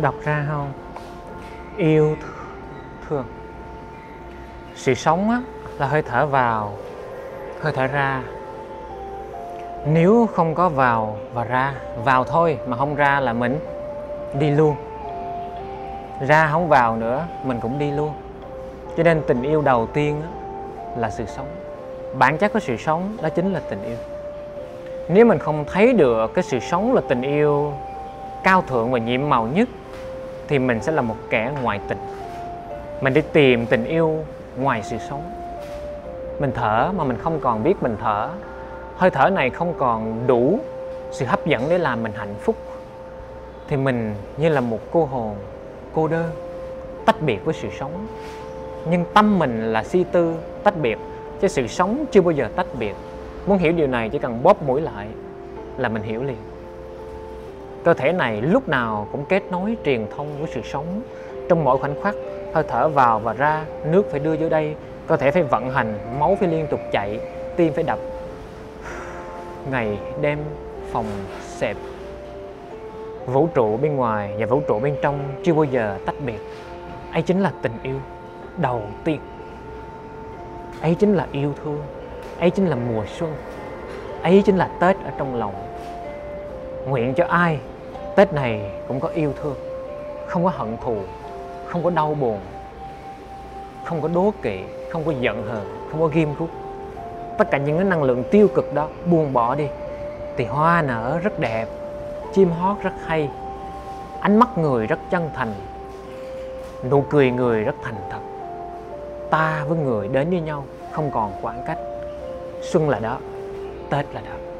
đọc ra không? Yêu thương sự sống á, là hơi thở vào hơi thở ra. Nếu không có vào và ra vào thôi mà không ra là mình đi luôn. Ra không vào nữa mình cũng đi luôn. Cho nên tình yêu đầu tiên á, là sự sống. Bản chất của sự sống đó chính là tình yêu. Nếu mình không thấy được cái sự sống là tình yêu cao thượng và nhiệm màu nhất thì mình sẽ là một kẻ ngoại tình. Mình đi tìm tình yêu ngoài sự sống. Mình thở mà mình không còn biết mình thở. Hơi thở này không còn đủ sự hấp dẫn để làm mình hạnh phúc. Thì mình như là một cô hồn, cô đơn tách biệt với sự sống. Nhưng tâm mình là si tư, tách biệt, chứ sự sống chưa bao giờ tách biệt. Muốn hiểu điều này chỉ cần bóp mũi lại là mình hiểu liền cơ thể này lúc nào cũng kết nối truyền thông với sự sống. Trong mỗi khoảnh khắc, hơi thở vào và ra, nước phải đưa vô đây. Cơ thể phải vận hành, máu phải liên tục chạy, tim phải đập. Ngày đêm, phòng xẹp. Vũ trụ bên ngoài và vũ trụ bên trong chưa bao giờ tách biệt. Ấy chính là tình yêu, đầu tiên. Ấy chính là yêu thương. Ấy chính là mùa xuân. Ấy chính là tết ở trong lòng. Nguyện cho ai tết này cũng có yêu thương, không có hận thù, không có đau buồn, không có đố kỵ, không có giận hờn, không có ghim rút. Tất cả những cái năng lượng tiêu cực đó, buông bỏ đi, thì hoa nở rất đẹp, chim hót rất hay, ánh mắt người rất chân thành, nụ cười người rất thành thật. Ta với người đến với nhau không còn khoảng cách. Xuân là đó, tết là đó.